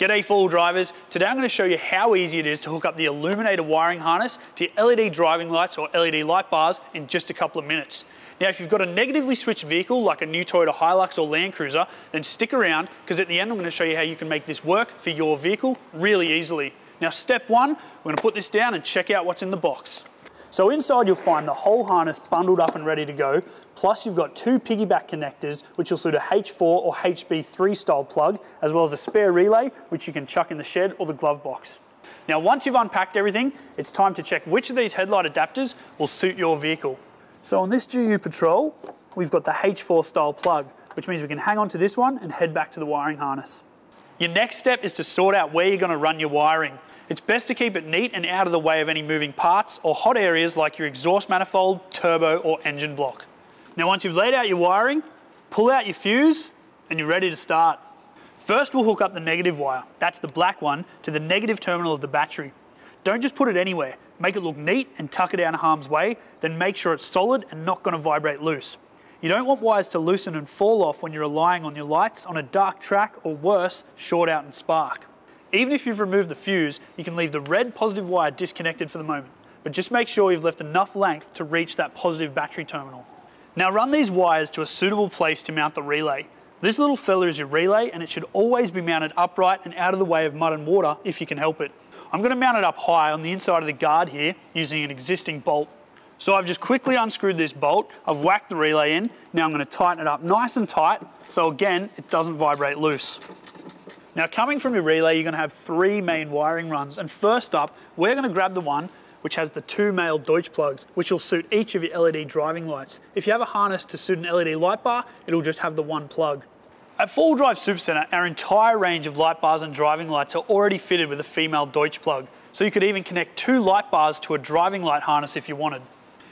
G'day four drivers. Today I'm going to show you how easy it is to hook up the Illuminator wiring harness to your LED driving lights or LED light bars in just a couple of minutes. Now if you've got a negatively switched vehicle like a new Toyota Hilux or Land Cruiser, then stick around because at the end I'm going to show you how you can make this work for your vehicle really easily. Now step one, we're going to put this down and check out what's in the box. So inside you'll find the whole harness bundled up and ready to go, plus you've got two piggyback connectors which will suit a H4 or HB3 style plug, as well as a spare relay which you can chuck in the shed or the glove box. Now once you've unpacked everything, it's time to check which of these headlight adapters will suit your vehicle. So on this GU Patrol, we've got the H4 style plug, which means we can hang on to this one and head back to the wiring harness. Your next step is to sort out where you're going to run your wiring. It's best to keep it neat and out of the way of any moving parts or hot areas like your exhaust manifold, turbo or engine block. Now once you've laid out your wiring, pull out your fuse and you're ready to start. First we'll hook up the negative wire, that's the black one, to the negative terminal of the battery. Don't just put it anywhere, make it look neat and tuck it out of harm's way, then make sure it's solid and not going to vibrate loose. You don't want wires to loosen and fall off when you're relying on your lights on a dark track or worse, short out and spark. Even if you've removed the fuse, you can leave the red positive wire disconnected for the moment, but just make sure you've left enough length to reach that positive battery terminal. Now run these wires to a suitable place to mount the relay. This little fella is your relay and it should always be mounted upright and out of the way of mud and water if you can help it. I'm going to mount it up high on the inside of the guard here using an existing bolt. So I've just quickly unscrewed this bolt, I've whacked the relay in, now I'm going to tighten it up nice and tight so again it doesn't vibrate loose. Now coming from your relay, you're gonna have three main wiring runs. And first up, we're gonna grab the one which has the two male Deutsch plugs, which will suit each of your LED driving lights. If you have a harness to suit an LED light bar, it'll just have the one plug. At 4WD Supacentre, our entire range of light bars and driving lights are already fitted with a female Deutsch plug. So you could even connect two light bars to a driving light harness if you wanted.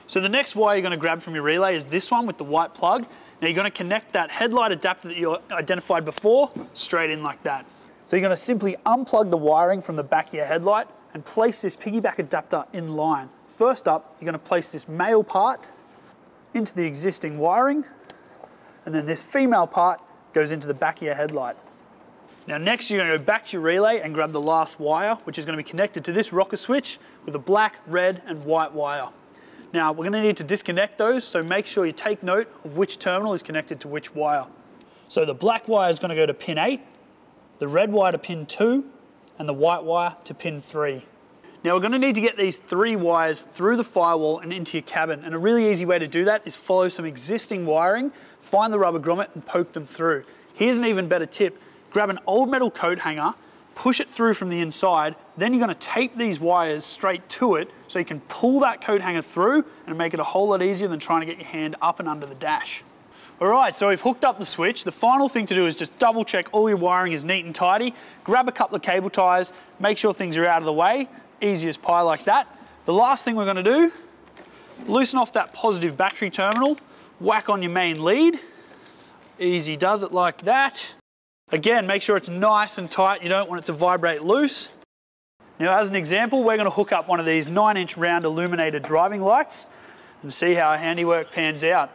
So the next wire you're gonna grab from your relay is this one with the white plug, now you're gonna connect that headlight adapter that you identified before straight in like that. So you're gonna simply unplug the wiring from the back of your headlight and place this piggyback adapter in line. First up, you're gonna place this male part into the existing wiring, and then this female part goes into the back of your headlight. Now next you're gonna go back to your relay and grab the last wire, which is gonna be connected to this rocker switch with a black, red, and white wire. Now we're gonna need to disconnect those, so make sure you take note of which terminal is connected to which wire. So the black wire is gonna go to pin eight, the red wire to pin two, and the white wire to pin three. Now we're gonna need to get these three wires through the firewall and into your cabin. And a really easy way to do that is follow some existing wiring, find the rubber grommet and poke them through. Here's an even better tip. Grab an old metal coat hanger, push it through from the inside, then you're gonna tape these wires straight to it so you can pull that coat hanger through and make it a whole lot easier than trying to get your hand up and under the dash. All right, so we've hooked up the switch. The final thing to do is just double check all your wiring is neat and tidy, grab a couple of cable ties, make sure things are out of the way, easy as pie like that. The last thing we're gonna do, loosen off that positive battery terminal, whack on your main lead, easy does it like that. Again, make sure it's nice and tight. You don't want it to vibrate loose. Now, as an example, we're going to hook up one of these 9-inch round Illuminator driving lights and see how our handiwork pans out.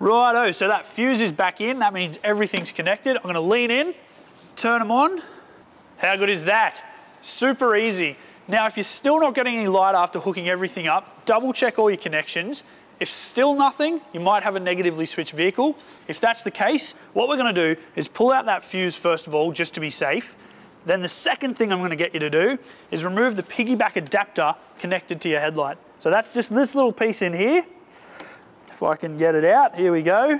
Righto, so that fuse is back in. That means everything's connected. I'm going to lean in, turn them on. How good is that? Super easy. Now, if you're still not getting any light after hooking everything up, double check all your connections if still nothing, you might have a negatively switched vehicle. If that's the case, what we're gonna do is pull out that fuse first of all, just to be safe. Then the second thing I'm gonna get you to do is remove the piggyback adapter connected to your headlight. So that's just this little piece in here. If I can get it out, here we go.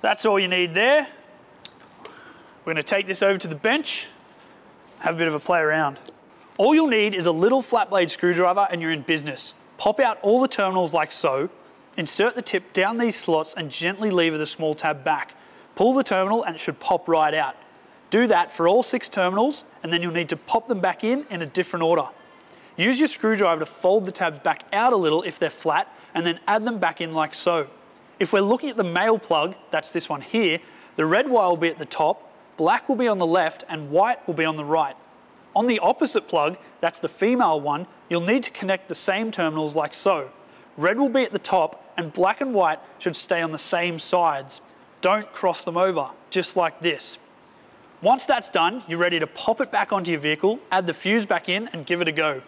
That's all you need there. We're gonna take this over to the bench, have a bit of a play around. All you'll need is a little flat blade screwdriver and you're in business. Pop out all the terminals like so, insert the tip down these slots and gently lever the small tab back. Pull the terminal and it should pop right out. Do that for all six terminals and then you'll need to pop them back in in a different order. Use your screwdriver to fold the tabs back out a little if they're flat and then add them back in like so. If we're looking at the male plug, that's this one here, the red wire will be at the top, black will be on the left and white will be on the right. On the opposite plug, that's the female one, you'll need to connect the same terminals like so. Red will be at the top and black and white should stay on the same sides. Don't cross them over, just like this. Once that's done, you're ready to pop it back onto your vehicle, add the fuse back in and give it a go.